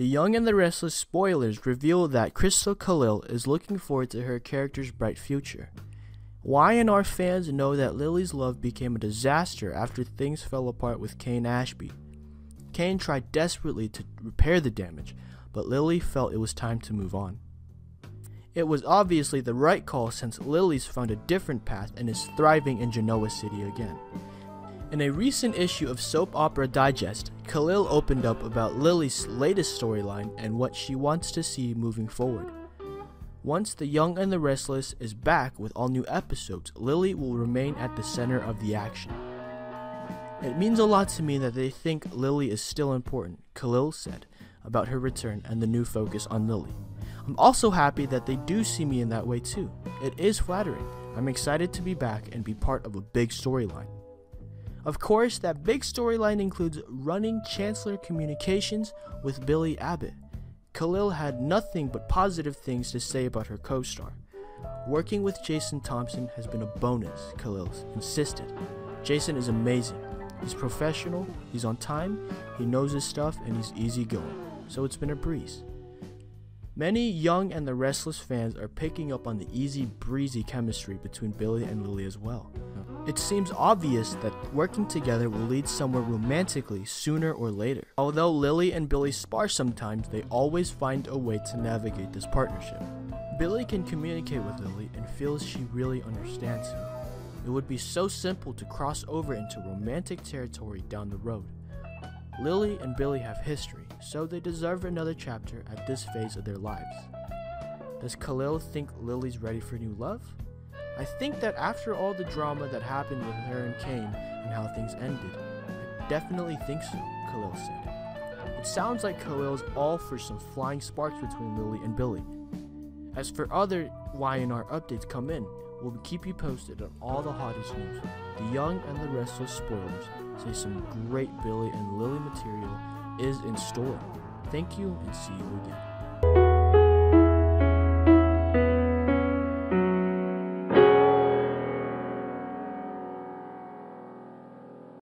The Young and the Restless spoilers reveal that Christel Khalil is looking forward to her character's bright future. Y&R fans know that Lily's love became a disaster after things fell apart with Kane Ashby. Kane tried desperately to repair the damage, but Lily felt it was time to move on. It was obviously the right call since Lily's found a different path and is thriving in Genoa City again. In a recent issue of Soap Opera Digest, Khalil opened up about Lily's latest storyline and what she wants to see moving forward. Once The Young and the Restless is back with all new episodes, Lily will remain at the center of the action. It means a lot to me that they think Lily is still important, Khalil said about her return and the new focus on Lily. I'm also happy that they do see me in that way too. It is flattering. I'm excited to be back and be part of a big storyline. Of course, that big storyline includes running Chancellor Communications with Billy Abbott. Khalil had nothing but positive things to say about her co star. Working with Jason Thompson has been a bonus, Khalil insisted. Jason is amazing. He's professional, he's on time, he knows his stuff, and he's easygoing so it's been a breeze. Many young and the restless fans are picking up on the easy breezy chemistry between Billy and Lily as well. Oh. It seems obvious that working together will lead somewhere romantically sooner or later. Although Lily and Billy spar sometimes, they always find a way to navigate this partnership. Billy can communicate with Lily and feels she really understands him. It would be so simple to cross over into romantic territory down the road. Lily and Billy have history, so they deserve another chapter at this phase of their lives. Does Khalil think Lily's ready for new love? I think that after all the drama that happened with her and Kane and how things ended, I definitely think so, Khalil said. It sounds like Khalil's all for some flying sparks between Lily and Billy. As for other Y&R updates come in, we'll keep you posted on all the hottest news, the young and the restless spoilers, say some great Billy and Lily material is in store. Thank you and see you again.